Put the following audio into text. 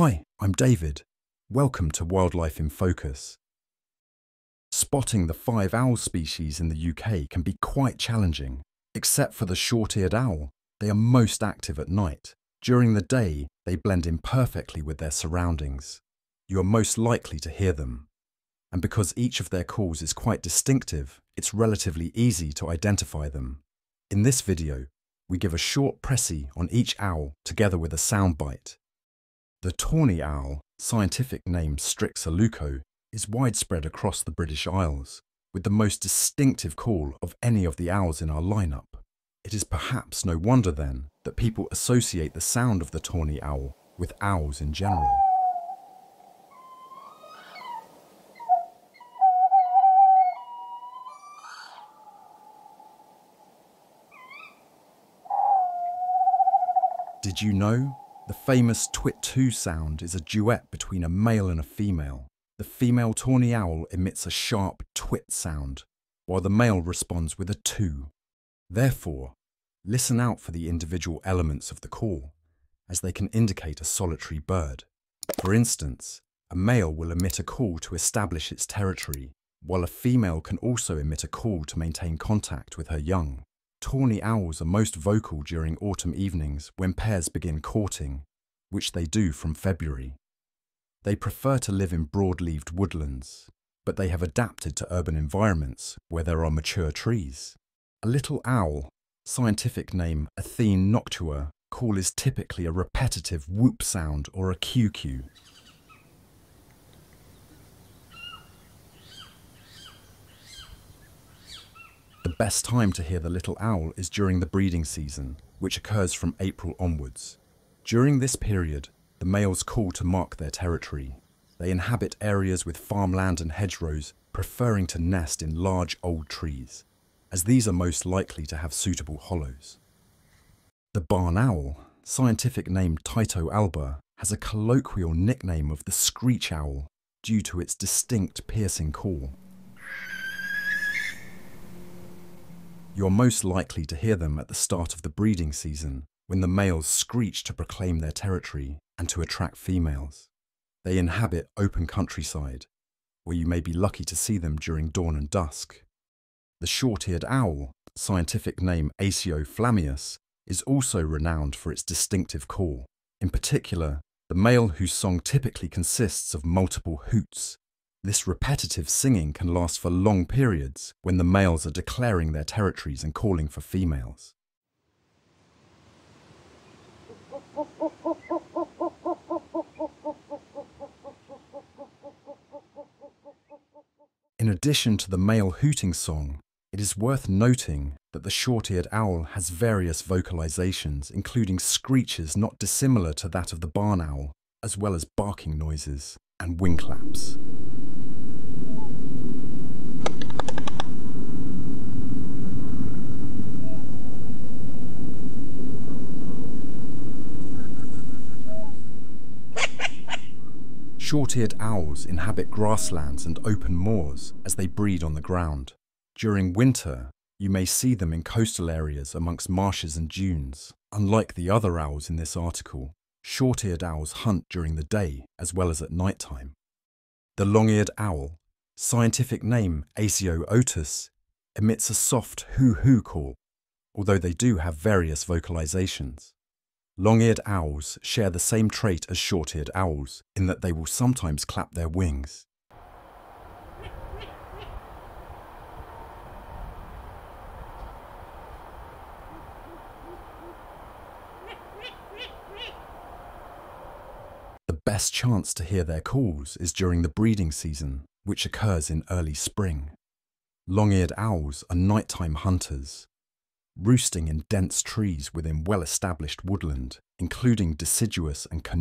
Hi, I'm David. Welcome to Wildlife in Focus. Spotting the five owl species in the UK can be quite challenging. Except for the short-eared owl, they are most active at night. During the day, they blend in perfectly with their surroundings. You are most likely to hear them. And because each of their calls is quite distinctive, it's relatively easy to identify them. In this video, we give a short précis on each owl together with a soundbite. The tawny owl, scientific name Strix aluco, is widespread across the British Isles, with the most distinctive call of any of the owls in our lineup. It is perhaps no wonder then that people associate the sound of the tawny owl with owls in general. Did you know the famous twit-two sound is a duet between a male and a female. The female tawny owl emits a sharp twit sound, while the male responds with a two. Therefore, listen out for the individual elements of the call, as they can indicate a solitary bird. For instance, a male will emit a call to establish its territory, while a female can also emit a call to maintain contact with her young. Tawny owls are most vocal during autumn evenings when pairs begin courting, which they do from February. They prefer to live in broad-leaved woodlands, but they have adapted to urban environments where there are mature trees. A little owl, scientific name Athene noctua, call is typically a repetitive whoop sound or a QQ. Best time to hear the little owl is during the breeding season, which occurs from April onwards. During this period, the males call to mark their territory. They inhabit areas with farmland and hedgerows, preferring to nest in large old trees, as these are most likely to have suitable hollows. The barn owl, scientific name Tyto alba, has a colloquial nickname of the screech owl due to its distinct piercing call. You're most likely to hear them at the start of the breeding season, when the males screech to proclaim their territory and to attract females. They inhabit open countryside, where you may be lucky to see them during dawn and dusk. The short-eared owl, scientific name Asio flammeus, is also renowned for its distinctive call. In particular, the male whose song typically consists of multiple hoots this repetitive singing can last for long periods when the males are declaring their territories and calling for females. In addition to the male hooting song, it is worth noting that the short-eared owl has various vocalizations, including screeches not dissimilar to that of the barn owl, as well as barking noises and wing claps. Short-eared owls inhabit grasslands and open moors as they breed on the ground. During winter, you may see them in coastal areas amongst marshes and dunes. Unlike the other owls in this article, short-eared owls hunt during the day as well as at night time. The long-eared owl, scientific name Asio otus, emits a soft hoo-hoo call, although they do have various vocalizations. Long-eared owls share the same trait as short-eared owls in that they will sometimes clap their wings. The best chance to hear their calls is during the breeding season, which occurs in early spring. Long-eared owls are nighttime hunters roosting in dense trees within well-established woodland, including deciduous and coniferous